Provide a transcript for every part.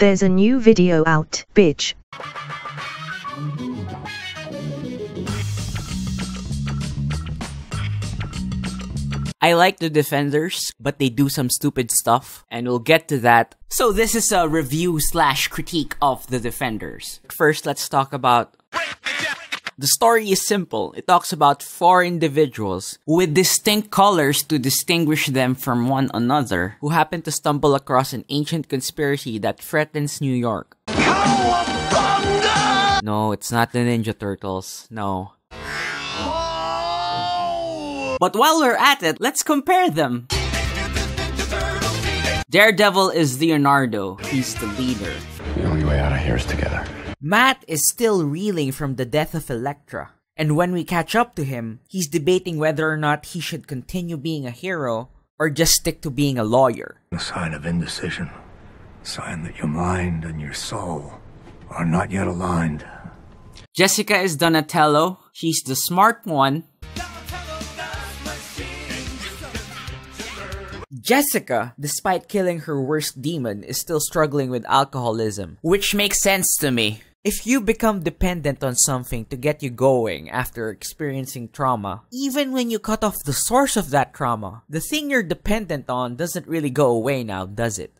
There's a new video out, bitch. I like the Defenders, but they do some stupid stuff, and we'll get to that. So this is a review slash critique of the Defenders. First, let's talk about the story is simple. It talks about four individuals with distinct colors to distinguish them from one another who happen to stumble across an ancient conspiracy that threatens New York. No, it's not the Ninja Turtles. No. But while we're at it, let's compare them. Daredevil is Leonardo. He's the leader. The only way out of here is together. Matt is still reeling from the death of Elektra. And when we catch up to him, he's debating whether or not he should continue being a hero or just stick to being a lawyer. A sign of indecision. A sign that your mind and your soul are not yet aligned. Jessica is Donatello. She's the smart one. Jessica, despite killing her worst demon, is still struggling with alcoholism, which makes sense to me. If you become dependent on something to get you going after experiencing trauma, even when you cut off the source of that trauma, the thing you're dependent on doesn't really go away now, does it?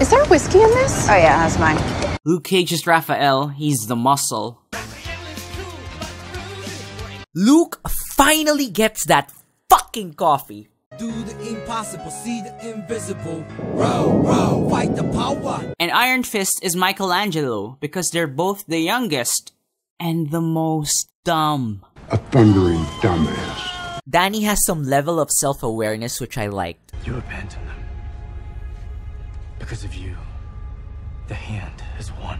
Is there whiskey in this? Oh yeah, that's mine. Luke Cage is Raphael, he's the muscle. Luke finally gets that fucking coffee. Do the impossible, see the invisible. Row, row, fight the power. And Iron Fist is Michelangelo because they're both the youngest and the most dumb. A thundering dumbass. Danny has some level of self awareness which I liked. You abandoned them. Because of you, the hand has won.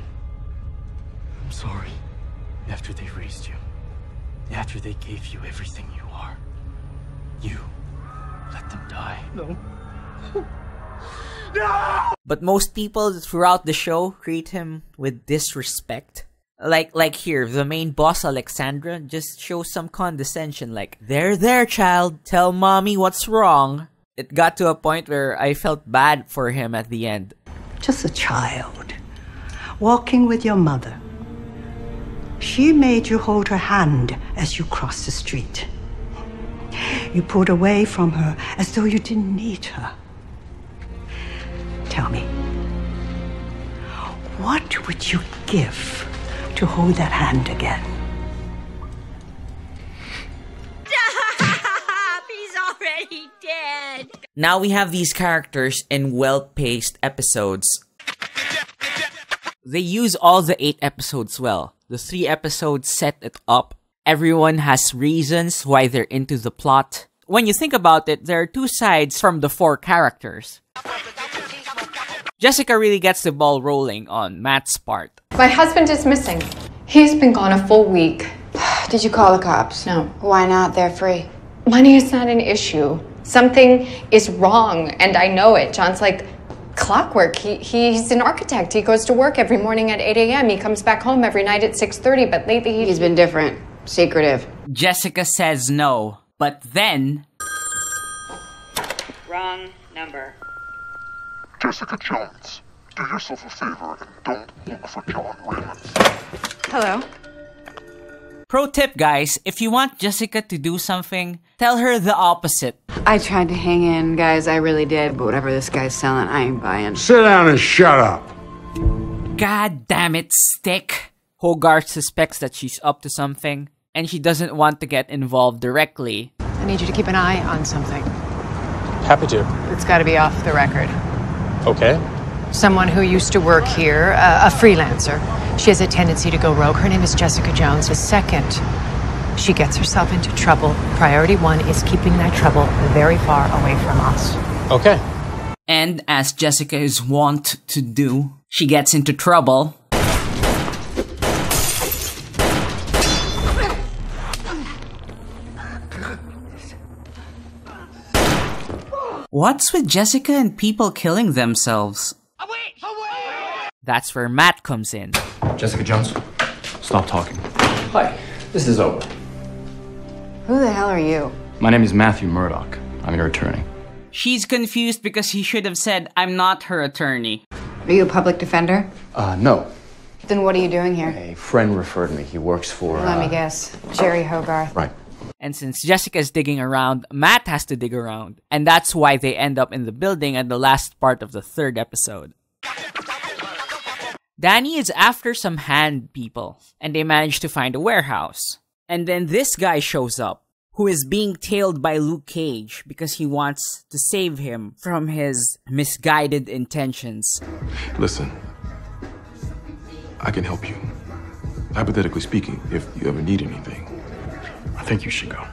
I'm sorry. After they raised you, after they gave you everything you are, you let them die. No. no! But most people throughout the show treat him with disrespect. Like like here, the main boss Alexandra just shows some condescension like, There there child, tell mommy what's wrong. It got to a point where I felt bad for him at the end. Just a child. Walking with your mother. She made you hold her hand as you crossed the street. You pulled away from her as though you didn't need her. Tell me, what would you give to hold that hand again? He's already dead! Now we have these characters in well-paced episodes. They use all the eight episodes well. The three episodes set it up Everyone has reasons why they're into the plot. When you think about it, there are two sides from the four characters. Jessica really gets the ball rolling on Matt's part. My husband is missing. He's been gone a full week. Did you call the cops? No. Why not? They're free. Money is not an issue. Something is wrong, and I know it. John's like, clockwork. He, he's an architect. He goes to work every morning at 8 a.m. He comes back home every night at 6.30, but lately he... He's been different. Secretive. Jessica says no, but then. Wrong number. Jessica Jones, do yourself a favor and don't look for John Raymond. Hello. Pro tip, guys if you want Jessica to do something, tell her the opposite. I tried to hang in, guys, I really did, but whatever this guy's selling, I ain't buying. Sit down and shut up. God damn it, Stick. Hogarth suspects that she's up to something, and she doesn't want to get involved directly. I need you to keep an eye on something. Happy to. It's got to be off the record. Okay. Someone who used to work here, uh, a freelancer. She has a tendency to go rogue. Her name is Jessica Jones. The second she gets herself into trouble, priority one is keeping that trouble very far away from us. Okay. And as Jessica is wont to do, she gets into trouble What's with Jessica and people killing themselves? Away! Away! That's where Matt comes in. Jessica Jones, stop talking. Hi, this is Oprah. Who the hell are you? My name is Matthew Murdock. I'm your attorney. She's confused because he should have said, I'm not her attorney. Are you a public defender? Uh, no. Then what are you doing here? A friend referred me. He works for. Let me uh, guess. Jeri Hogarth. Right. And since Jessica's digging around, Matt has to dig around. And that's why they end up in the building at the last part of the third episode. Danny is after some hand people, and they manage to find a warehouse. And then this guy shows up, who is being tailed by Luke Cage because he wants to save him from his misguided intentions. Listen, I can help you. Hypothetically speaking, if you ever need anything, I think you should go.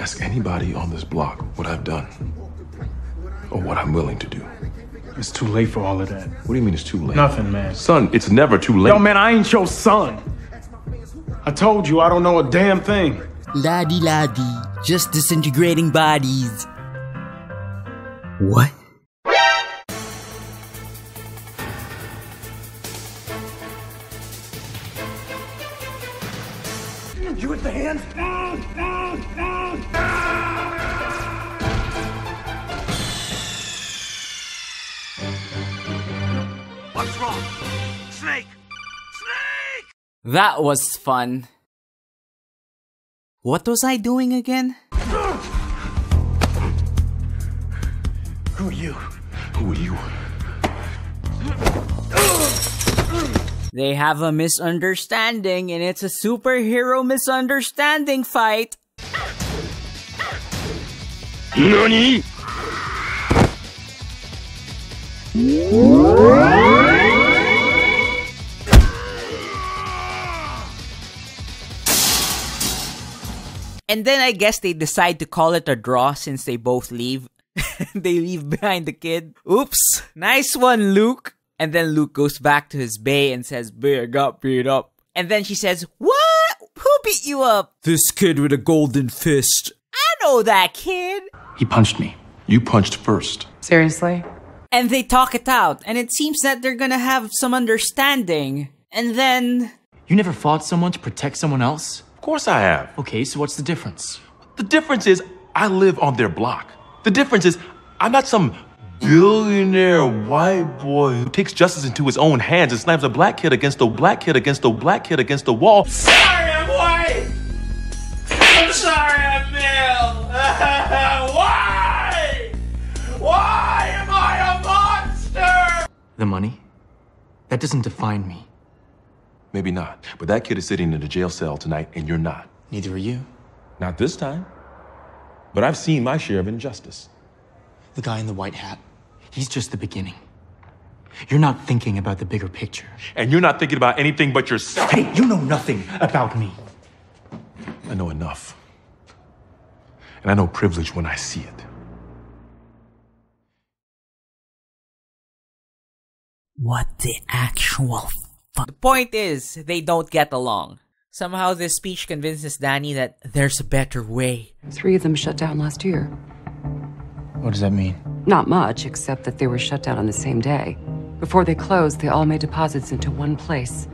Ask anybody on this block what I've done or what I'm willing to do. It's too late for all of that. What do you mean it's too late? Nothing, man. Son, it's never too late. Yo, man, I ain't your son. I told you I don't know a damn thing. Laddie laddie, just disintegrating bodies. What? What's wrong? Snake! That was fun. What was I doing again? Who are you? Who are you? They have a misunderstanding, and it's a superhero misunderstanding fight. NANI? And then I guess they decide to call it a draw since they both leave. they leave behind the kid. Oops. Nice one, Luke. And then Luke goes back to his bay and says, Bay, I got beat up. And then she says, What? Who beat you up? This kid with a golden fist. I know that kid. He punched me. You punched first. Seriously? And they talk it out, and it seems that they're gonna have some understanding. And then. You never fought someone to protect someone else? Of course I have. Okay, so what's the difference? The difference is I live on their block. The difference is I'm not some billionaire white boy who takes justice into his own hands and slams a black kid against a black kid against a black kid against the wall. Sorry, I'm white. I'm sorry, I'm male. Why? Why am I a monster? The money? That doesn't define me. Maybe not, but that kid is sitting in a jail cell tonight and you're not. Neither are you. Not this time. But I've seen my share of injustice. The guy in the white hat. He's just the beginning. You're not thinking about the bigger picture. And you're not thinking about anything but yourself. Hey, you know nothing about me. I know enough. And I know privilege when I see it. What the actual fuck? The point is, they don't get along. Somehow this speech convinces Danny that there's a better way. Three of them shut down last year. What does that mean? Not much, except that they were shut down on the same day. Before they closed, they all made deposits into one place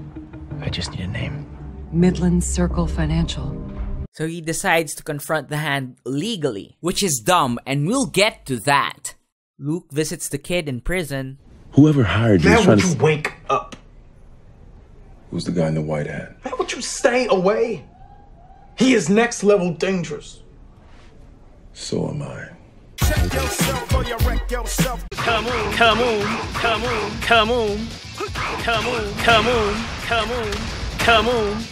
I just need a name. Midland Circle Financial. So he decides to confront the hand legally, which is dumb, and we'll get to that. Luke visits the kid in prison. Whoever hired you Man, would you to. wake up? Who's the guy in the white hat? Man, would you stay away? He is next level dangerous. So am I. Check yourself or you wreck yourself. Come on, come on, come on, come on. Come on, come on, come on, come on.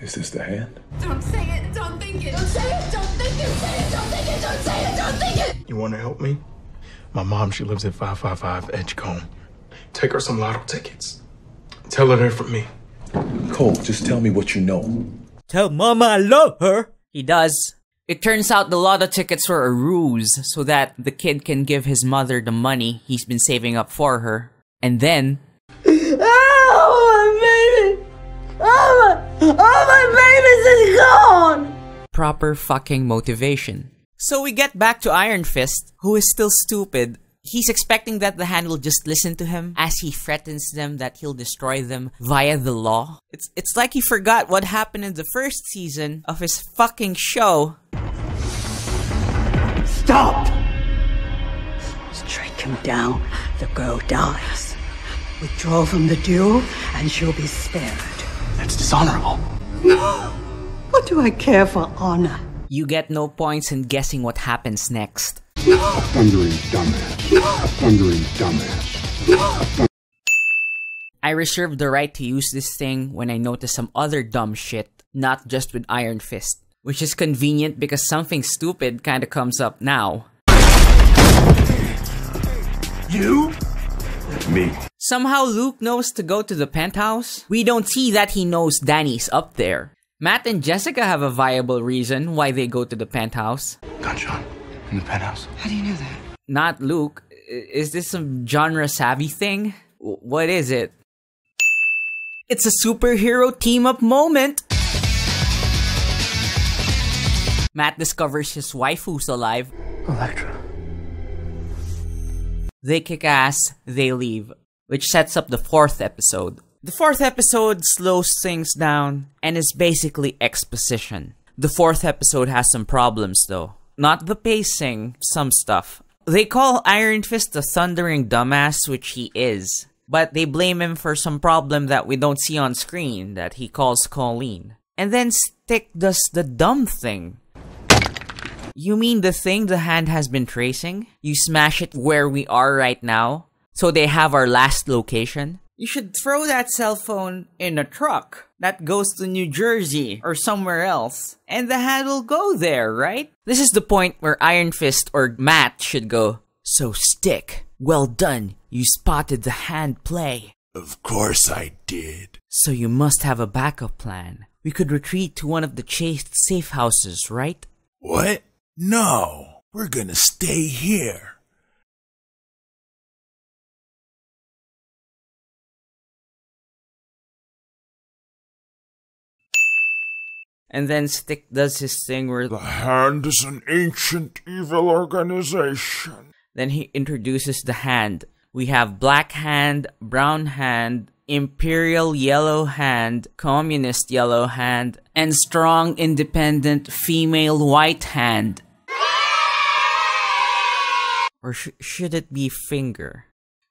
Is this the hand? Don't say it, don't think it. Don't say it, don't think it. Don't say it, don't think it, don't say it, don't think it. You want to help me? My mom, she lives at 555 Edgecombe. Take her some lotto tickets. Tell her they're from me. Cole, just tell me what you know. Tell mama I love her. He does. It turns out the lotto tickets were a ruse so that the kid can give his mother the money he's been saving up for her. And then, Oh, my baby. Oh, my, oh, my babies is gone. proper fucking motivation. So we get back to Iron Fist, who is still stupid. He's expecting that the hand will just listen to him as he threatens them that he'll destroy them via the law. It's it's like he forgot what happened in the first season of his fucking show. Stop! Strike him down. The girl dies. Withdraw from the duel, and she'll be spared. That's dishonorable. No! What do I care for honor? You get no points in guessing what happens next. A thundering dumbass. A thundering dumbass. I reserve the right to use this thing when I notice some other dumb shit, not just with Iron Fist. Which is convenient because something stupid kinda comes up now. You? Me. Somehow Luke knows to go to the penthouse. We don't see that he knows Danny's up there. Matt and Jessica have a viable reason why they go to the penthouse. Gunshot in the penthouse. How do you know that? Not Luke. Is this some genre savvy thing? What is it? It's a superhero team up moment! Matt discovers his wife who's alive. Elektra. They kick ass, they leave, which sets up the fourth episode. The fourth episode slows things down and is basically exposition. The fourth episode has some problems though. Not the pacing, some stuff. They call Iron Fist a thundering dumbass, which he is, but they blame him for some problem that we don't see on screen that he calls Colleen. And then Stick does the dumb thing. You mean the thing the hand has been tracing? You smash it where we are right now? So they have our last location? You should throw that cell phone in a truck that goes to New Jersey or somewhere else, and the hand will go there, right? This is the point where Iron Fist or Matt should go, So Stick, well done, you spotted the hand play. Of course I did. So you must have a backup plan. We could retreat to one of the Chaste safe houses, right? What? No, we're gonna stay here. And then Stick does his thing where The Hand is an ancient evil organization. then he introduces the hand. We have Black Hand, Brown Hand, Imperial Yellow Hand, Communist Yellow Hand, and Strong Independent Female White Hand. Or sh- should it be Finger?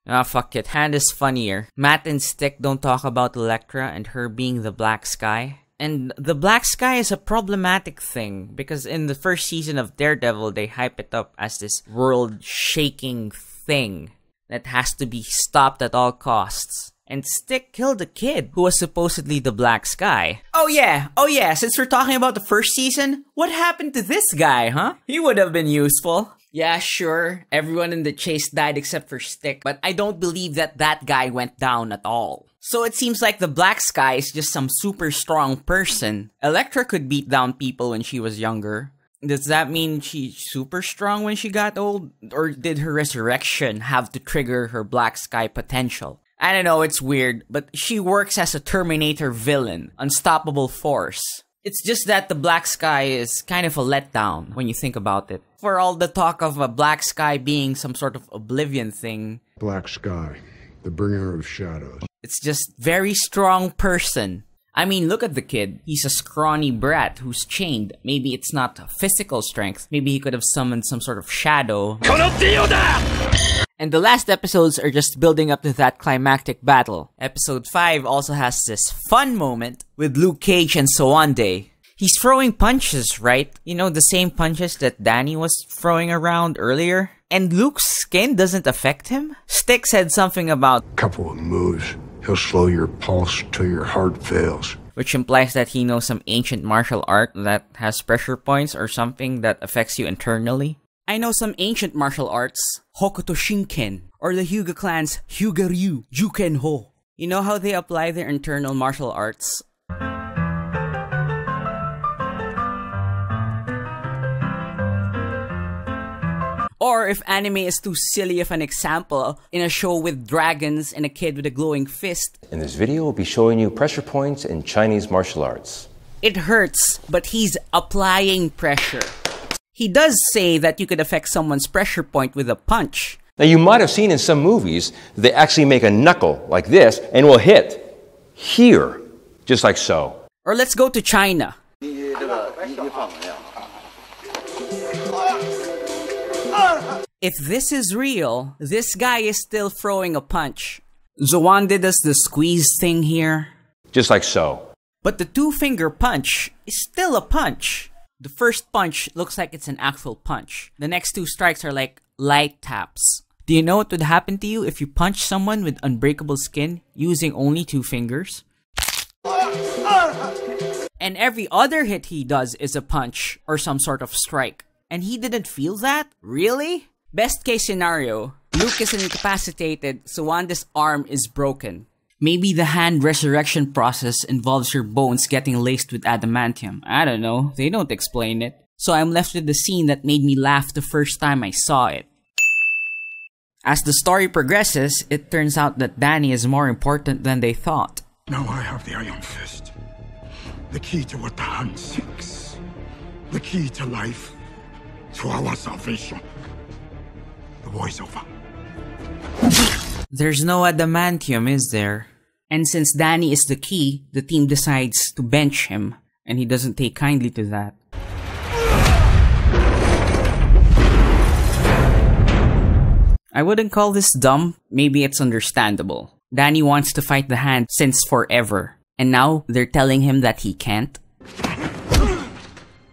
Ah, fuck it. Hand is funnier. Matt and Stick don't talk about Elektra and her being the Black Sky. And the Black Sky is a problematic thing because in the first season of Daredevil, they hype it up as this world shaking thing that has to be stopped at all costs. And Stick killed a kid who was supposedly the Black Sky. Oh yeah, oh yeah, since we're talking about the first season, what happened to this guy, huh? He would have been useful. Yeah, sure, everyone in the Chaste died except for Stick, but I don't believe that that guy went down at all. So it seems like the Black Sky is just some super strong person. Elektra could beat down people when she was younger. Does that mean she's super strong when she got old? Or did her resurrection have to trigger her Black Sky potential? I don't know, it's weird, but she works as a Terminator villain, unstoppable force. It's just that the Black Sky is kind of a letdown when you think about it. For all the talk of a Black Sky being some sort of oblivion thing, Black Sky, the bringer of shadows. it's just very strong person. I mean, look at the kid. He's a scrawny brat who's chained. Maybe it's not physical strength. Maybe he could have summoned some sort of shadow. And the last episodes are just building up to that climactic battle. Episode 5 also has this fun moment with Luke Cage and Sowande. He's throwing punches, right? You know, the same punches that Danny was throwing around earlier? And Luke's skin doesn't affect him? Stick said something about Couple of moves. He'll slow your pulse till your heart fails. which implies that he knows some ancient martial art that has pressure points or something that affects you internally. I know some ancient martial arts, Hokuto Shinken, or the Hyuga clan's Hyuga Ryu, Juken Ho. You know how they apply their internal martial arts? Or if anime is too silly of an example, in a show with dragons and a kid with a glowing fist, In this video, we'll be showing you pressure points in Chinese martial arts. It hurts, but he's applying pressure. He does say that you could affect someone's pressure point with a punch. Now, you might have seen in some movies they actually make a knuckle like this and will hit here, just like so. Or let's go to China. If this is real, this guy is still throwing a punch. Sowande does the squeeze thing here. Just like so. But the two finger punch is still a punch. The first punch looks like it's an actual punch. The next two strikes are like light taps. Do you know what would happen to you if you punch someone with unbreakable skin using only two fingers? And every other hit he does is a punch or some sort of strike. And he didn't feel that? Really? Best case scenario, Luke is incapacitated, Sowande's arm is broken. Maybe the hand resurrection process involves your bones getting laced with adamantium. I don't know, they don't explain it. So I'm left with the scene that made me laugh the first time I saw it. As the story progresses, it turns out that Danny is more important than they thought. Now I have the Iron Fist. The key to what the hand seeks. The key to life. To our salvation. The war's over. There's no adamantium, is there? And since Danny is the key, the team decides to bench him, and he doesn't take kindly to that. I wouldn't call this dumb, maybe it's understandable. Danny wants to fight the hand since forever, and now they're telling him that he can't.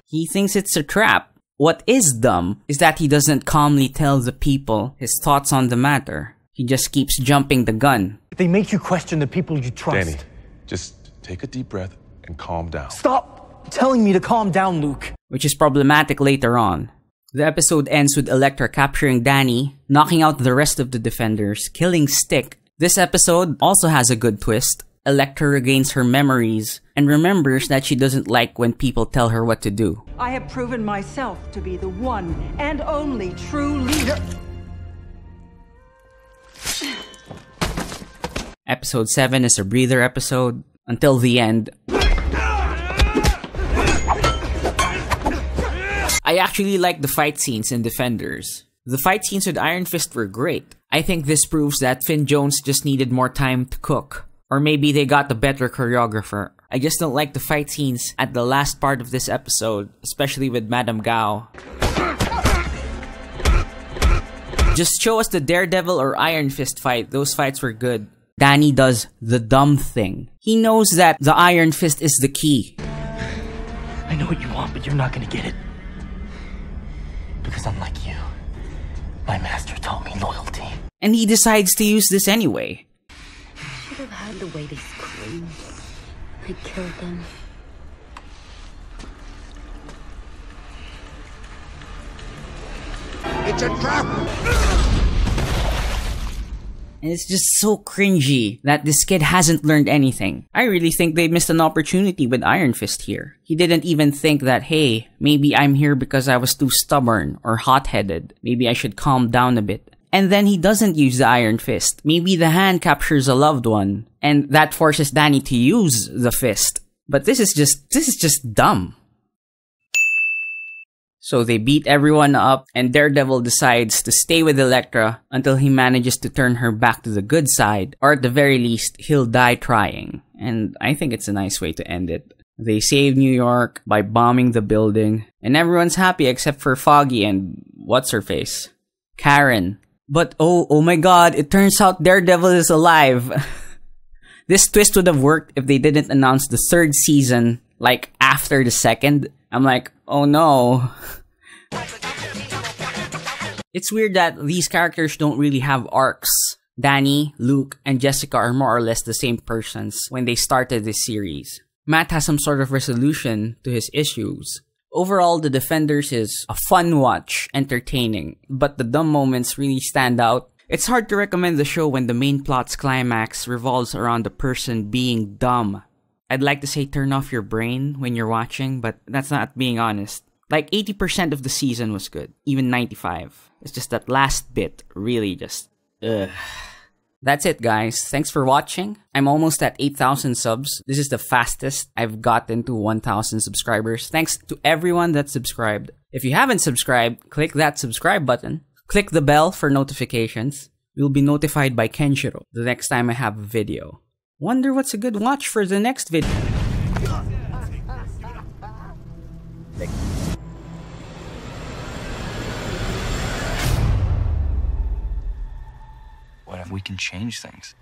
He thinks it's a trap. What is dumb is that he doesn't calmly tell the people his thoughts on the matter. He just keeps jumping the gun. They make you question the people you trust. Danny, just take a deep breath and calm down. Stop telling me to calm down, Luke. which is problematic later on. The episode ends with Elektra capturing Danny, knocking out the rest of the defenders, killing Stick. This episode also has a good twist. Elektra regains her memories and remembers that she doesn't like when people tell her what to do. I have proven myself to be the one and only true leader. Episode 7 is a breather episode until the end. I actually like the fight scenes in Defenders. The fight scenes with Iron Fist were great. I think this proves that Finn Jones just needed more time to cook. Or maybe they got a better choreographer. I just don't like the fight scenes at the last part of this episode, especially with Madame Gao. Just show us the Daredevil or Iron Fist fight. Those fights were good. Danny does the dumb thing. He knows that the Iron Fist is the key. I know what you want, but you're not gonna get it. Because unlike you, my master taught me loyalty. And he decides to use this anyway. should have had the way they scream. I killed them. It's a trap! And it's just so cringy that this kid hasn't learned anything. I really think they missed an opportunity with Iron Fist here. He didn't even think that, hey, maybe I'm here because I was too stubborn or hot headed. Maybe I should calm down a bit. And then he doesn't use the Iron Fist. Maybe the hand captures a loved one, and that forces Danny to use the fist. But this is just, this is just dumb. So they beat everyone up, and Daredevil decides to stay with Elektra until he manages to turn her back to the good side, or at the very least, he'll die trying. And I think it's a nice way to end it. They save New York by bombing the building, and everyone's happy except for Foggy and what's her face? Karen. But oh, oh my god, it turns out Daredevil is alive. this twist would have worked if they didn't announce the third season, like after the second. I'm like, oh no. It's weird that these characters don't really have arcs. Danny, Luke, and Jessica are more or less the same persons when they started this series. Matt has some sort of resolution to his issues. Overall, The Defenders is a fun watch, entertaining, but the dumb moments really stand out. It's hard to recommend the show when the main plot's climax revolves around the person being dumb. I'd like to say turn off your brain when you're watching, but that's not being honest. Like 80% of the season was good, even 95. It's just that last bit really just ugh. That's it, guys. Thanks for watching. I'm almost at 8,000 subs. This is the fastest I've gotten to 1,000 subscribers. Thanks to everyone that subscribed. If you haven't subscribed, click that subscribe button. Click the bell for notifications. You'll be notified by Kenshiro the next time I have a video. Wonder what's a good watch for the next video. What if we can change things?